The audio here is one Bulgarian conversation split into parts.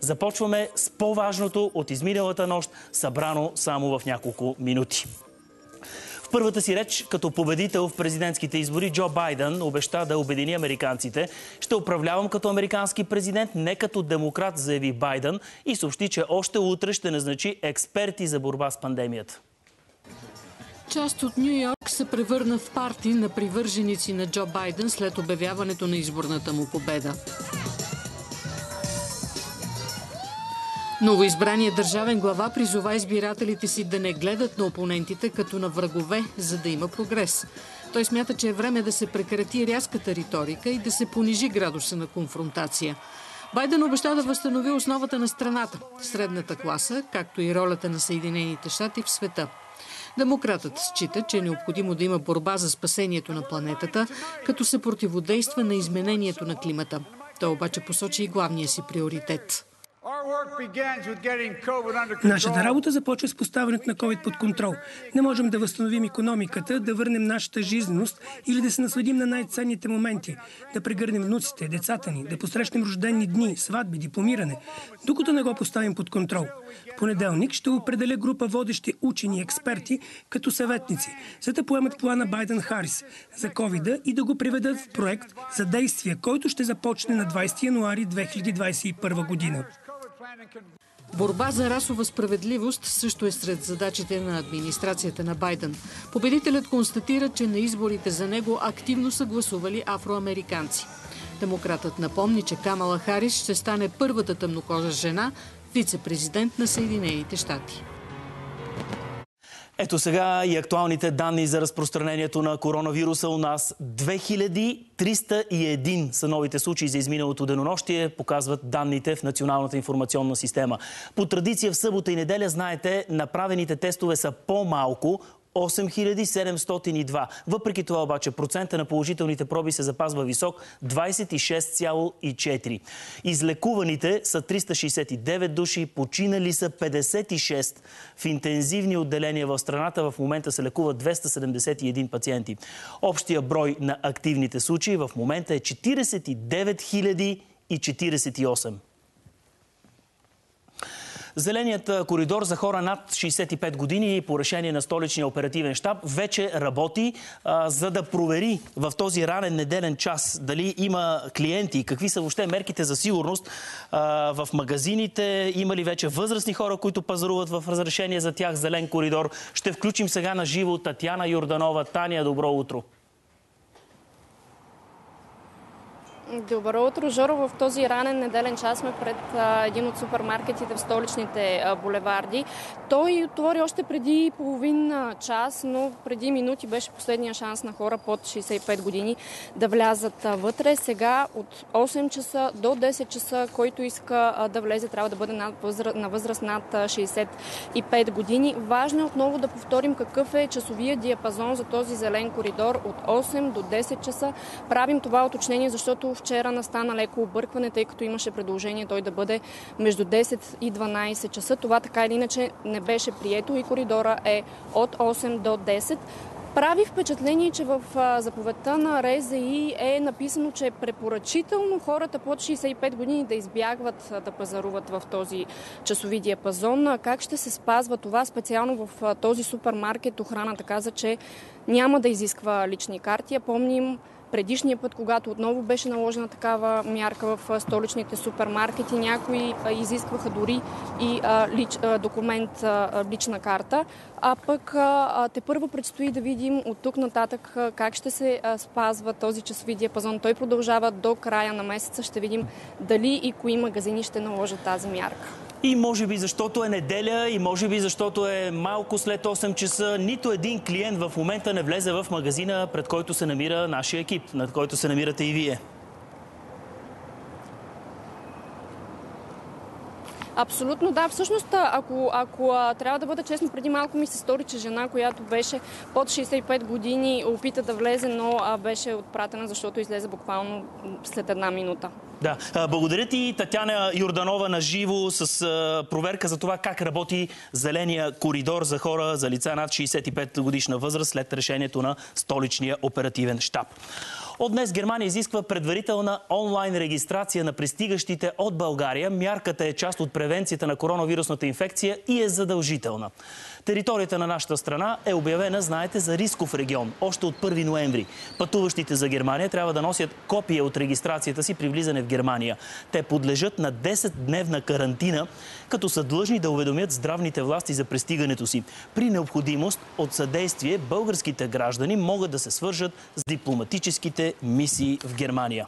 Започваме с по-важното от изминалата нощ, събрано само в няколко минути. В първата си реч като победител в президентските избори Джо Байден обеща да обедини американците. Ще управлявам като американски президент, не като демократ, заяви Байден и съобщи, че още утре ще назначи експерти за борба с пандемията. Част от Нью Йорк се превърна в парти на привърженици на Джо Байден след обявяването на изборната му победа. Новоизбраният държавен глава призова избирателите си да не гледат на опонентите като на врагове, за да има прогрес. Той смята, че е време да се прекрати рязката риторика и да се понижи градуса на конфронтация. Байден обеща да възстанови основата на страната, средната класа, както и ролята на Съединените щати в света. Демократът счита, че е необходимо да има борба за спасението на планетата, като се противодейства на изменението на климата. Той обаче посочи и главния си приоритет. Нашата работа започва с поставянето на COVID под контрол. Не можем да възстановим економиката, да върнем нашата жизненост или да се насладим на най-ценните моменти, да прегърнем внуците, децата ни, да посрещнем рождени дни, сватби, дипломиране, докато не го поставим под контрол. В понеделник ще определя група водещи учени и експерти като съветници, за да поемат плана Байден Харис за covid и да го приведат в проект за действие, който ще започне на 20 януари 2021 година. Борба за расова справедливост също е сред задачите на администрацията на Байден. Победителят констатира, че на изборите за него активно са гласували афроамериканци. Демократът напомни, че Камала Харис ще стане първата тъмнокожа жена, вице-президент на Съединените щати. Ето сега и актуалните данни за разпространението на коронавируса у нас. 2301 са новите случаи за изминалото денонощие, показват данните в Националната информационна система. По традиция в събота и неделя, знаете, направените тестове са по-малко 8702. Въпреки това обаче процента на положителните проби се запазва висок 26,4. Излекуваните са 369 души, починали са 56. В интензивни отделения в страната в момента се лекуват 271 пациенти. Общия брой на активните случаи в момента е 49 048. Зеленият коридор за хора над 65 години по решение на столичния оперативен штаб вече работи, а, за да провери в този ранен неделен час дали има клиенти, какви са въобще мерките за сигурност а, в магазините, има ли вече възрастни хора, които пазаруват в разрешение за тях зелен коридор. Ще включим сега на живо Татьяна Йорданова. Таня, добро утро! Добро утро, Жоро. В този ранен неделен час сме пред а, един от супермаркетите в столичните а, булеварди. Той отвори още преди половин час, но преди минути беше последния шанс на хора под 65 години да влязат а, вътре. Сега от 8 часа до 10 часа, който иска а, да влезе, трябва да бъде на възраст, на възраст над 65 години. Важно е отново да повторим какъв е часовия диапазон за този зелен коридор от 8 до 10 часа. Правим това уточнение, защото вчера настана леко объркване, тъй като имаше предложение той да бъде между 10 и 12 часа. Това така или иначе не беше прието и коридора е от 8 до 10. Прави впечатление, че в заповедта на РЗИ е написано, че е препоръчително хората под 65 години да избягват да пазаруват в този часови диапазон. Как ще се спазва това? Специално в този супермаркет охраната каза, че няма да изисква лични карти. Помним, предишния път, когато отново беше наложена такава мярка в столичните супермаркети, някои изискваха дори и лич, документ лична карта, а пък те първо предстои да видим от тук нататък как ще се спазва този часови диапазон. Той продължава до края на месеца. Ще видим дали и кои магазини ще наложат тази мярка. И може би защото е неделя и може би защото е малко след 8 часа, нито един клиент в момента не влезе в магазина, пред който се намира нашия екип, над който се намирате и вие. Абсолютно да. Всъщност, ако, ако трябва да бъда честно, преди малко ми се стори, че жена, която беше под 65 години, опита да влезе, но а, беше отпратена, защото излезе буквално след една минута. Да. Благодаря ти, Татяна Юрданова, на живо с проверка за това как работи зеления коридор за хора за лица над 65 годишна възраст след решението на столичния оперативен штаб. От днес Германия изисква предварителна онлайн регистрация на пристигащите от България. Мярката е част от превенцията на коронавирусната инфекция и е задължителна. Територията на нашата страна е обявена, знаете, за рисков регион. Още от 1 ноември. Пътуващите за Германия трябва да носят копия от регистрацията си при влизане в Германия. Те подлежат на 10-дневна карантина, като са длъжни да уведомят здравните власти за пристигането си. При необходимост от съдействие българските граждани могат да се свържат с дипломатическите мисии в Германия.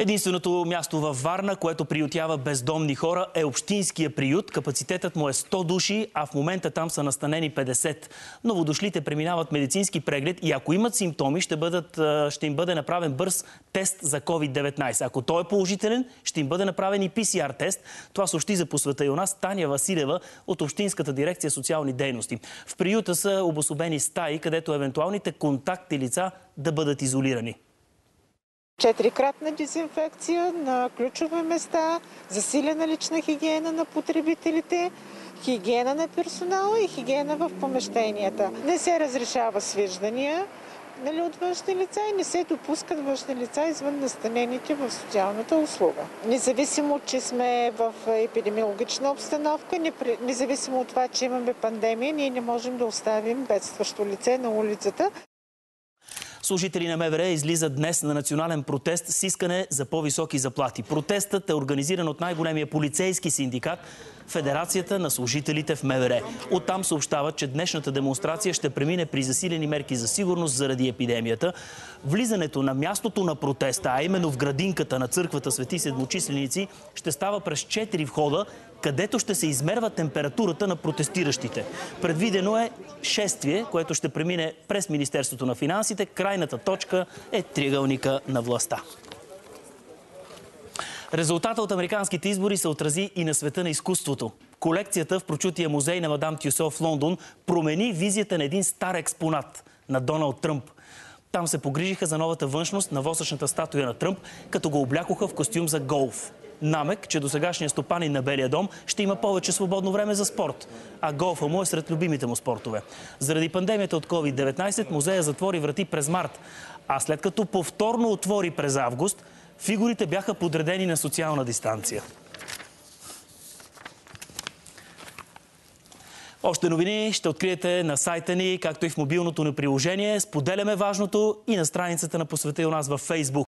Единственото място във Варна, което приютява бездомни хора, е общинския приют. Капацитетът му е 100 души, а в момента там са настанени 50. Новодошлите преминават медицински преглед и ако имат симптоми, ще, бъдат, ще им бъде направен бърз тест за COVID-19. Ако той е положителен, ще им бъде направен и PCR тест. Това съобщи за посвета и у нас Таня Василева от Общинската дирекция социални дейности. В приюта са обособени стаи, където евентуалните контакти лица да бъдат изолирани. Четирикратна дезинфекция на ключови места, засилена лична хигиена на потребителите, хигиена на персонала и хигиена в помещенията. Не се разрешава свиждания нали, от външни лица и не се допускат външни лица извън настанените в социалната услуга. Независимо, че сме в епидемиологична обстановка, независимо от това, че имаме пандемия, ние не можем да оставим бедстващо лице на улицата. Служители на МВР излизат днес на национален протест с искане за по-високи заплати. Протестът е организиран от най-големия полицейски синдикат Федерацията на служителите в МВР. Оттам съобщават, че днешната демонстрация ще премине при засилени мерки за сигурност заради епидемията. Влизането на мястото на протеста, а именно в градинката на църквата Свети Седмочисленици, ще става през 4 входа, където ще се измерва температурата на протестиращите. Предвидено е шествие, което ще премине през Министерството на финансите. Крайната точка е триъгълника на властта. Резултата от американските избори се отрази и на света на изкуството. Колекцията в прочутия музей на мадам Тюсо в Лондон промени визията на един стар експонат на Доналд Тръмп. Там се погрижиха за новата външност на восъчната статуя на Тръмп, като го облякоха в костюм за голф. Намек, че досегашният стопанин на Белия дом ще има повече свободно време за спорт, а голфа му е сред любимите му спортове. Заради пандемията от COVID-19 музея затвори врати през март, а след като повторно отвори през август, Фигурите бяха подредени на социална дистанция. Още новини ще откриете на сайта ни, както и в мобилното ни приложение. Споделяме важното и на страницата на Посвети у нас във Фейсбук.